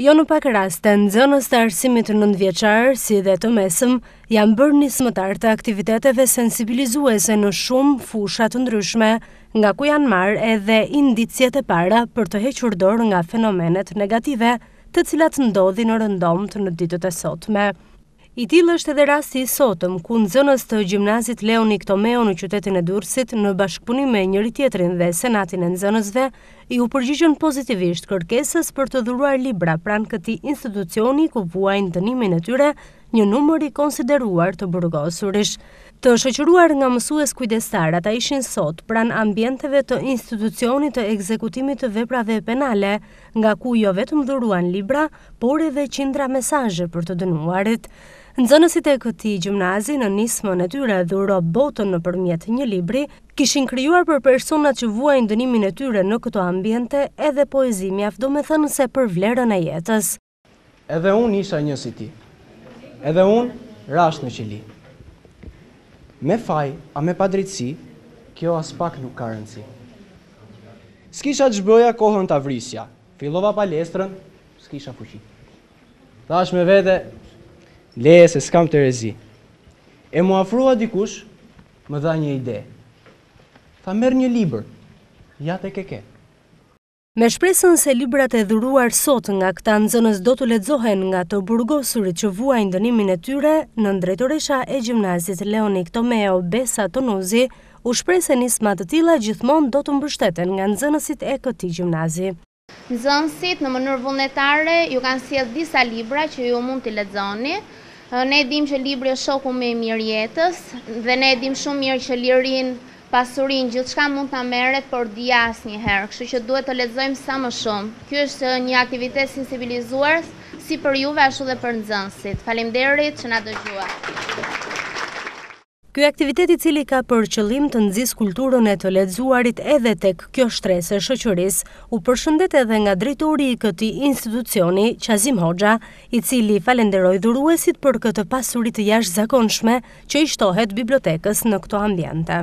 Jo në pak raste, nxënës të arsimit nëntëvjeçar, si dhe të mesëm, janë bërë nismëtar të aktiviteteve sensibilizuese në shumë fusha të ndryshme, nga ku janë marrë edhe indicjet e para për të hequr dorë nga fenomenet negative, të cilat ndodhin rëndom në ditët e sotme. I tillë është edhe rasti i sotëm, ku nxënës të gjimnazit Leonik Tomeo në qytetin e Durrësit, në bashkëpunim me njëri-tjetrin dhe Senatin e Nxënësve, iu përgjigjën pozitivisht kërkesës për të dhuruar libra pranë këtij institucioni ku vuajnë dënimin e tyre një numër i konsideruar të burgosurish. Të shoqëruar nga mësues kujdestarë, ata ishin sot pranë ambienteve të Institucionit të Ekzekutimit të Veprave Penale, nga ku jo vetëm dhuruan libra, por edhe qindra mesazhe për të dënuarit. Nxënësit e këtij gjimnazi në nismën e tyre Dhuro botën nëpërmjet një libri, kishin krijuar për personat që vuajnë dënimin e tyre në këto ambiente edhe poezi mjaft domethënëse për vlerën e jetës. Edhe unë isha një si ti. Edhe unë rashë në qeli. Me faj a me padrejtësi, kjo aspak nuk ka rëndësi. S'kisha ç'bëja kohën ta vrisja, fillova palestrën, s'kisha fuqi. Thashë me vete, leje se s'kam terezi. E m'u afrua dikush, më dha një ide. Tha merr një libër, ja tek e ke. Me shpresën se librat e dhuruar sot nga këta nxënës do të lexohen nga të burgosurit që vuajnë dënimin e tyre, nëndrejtoresha e Gjimnazit Leonik Tomeo, Besa Tonuzi, u shpreh se nisma të tilla gjithmonë do të mbështeten nga nxënësit e këtij gjimnazi. Nxënësit në mënyrë vullnetare ju kanë sjellë disa libra që ju mund t'i lexoni. Ne e dimë që libri është shoku më i mirë i jetës dhe ne e dimë shumë mirë që lirinë Pasurinë, gjithçka mund të merret, por dija asnjëherë, kështu që duhet të lexojmë sa më shumë. Ky është një aktivitet sensibilizues si për juve ashtu dhe për nxënësit. Faleminderit që na dëgjuat. Ky aktivitet i cili ka për qëllim të nxisë kulturën e të lexuarit edhe tek kjo shtresë e shoqërisë, u përshëndet edhe nga drejtori i këtij institucioni, Qazim Hoxha, i cili falënderoi dhuruesit për këtë pasuri të jashtëzakonshme, që i shtohet bibliotekës në këto ambiente.